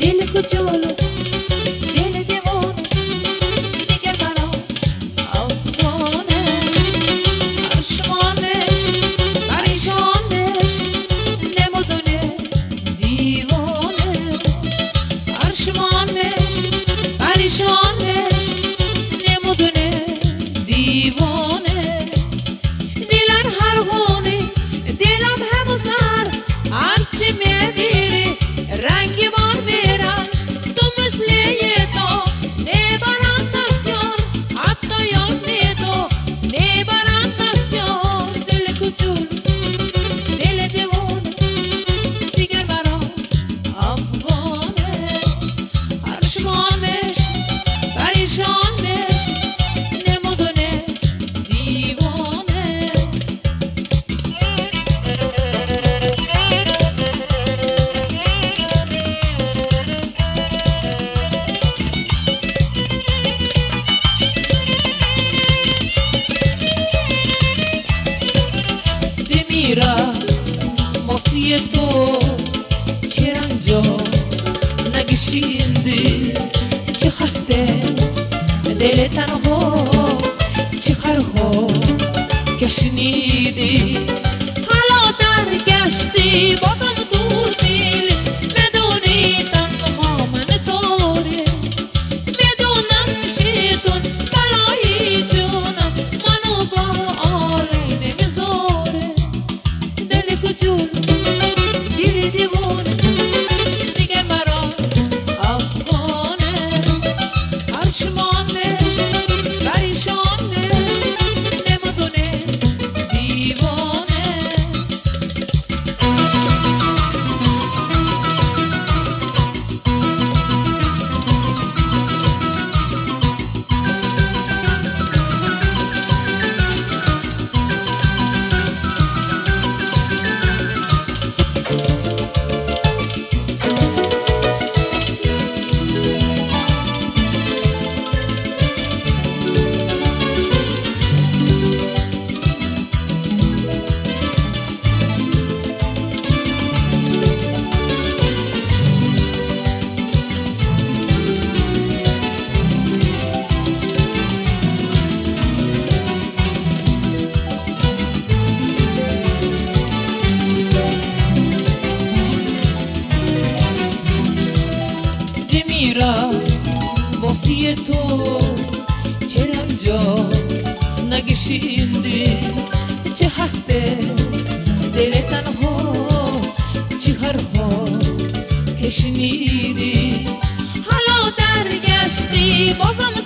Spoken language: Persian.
Deli kucağına میرم باسی تو چرا جا نگشیندی چه هسته دل تنها چی حرفا که شنیدی حالا درگشتی بازم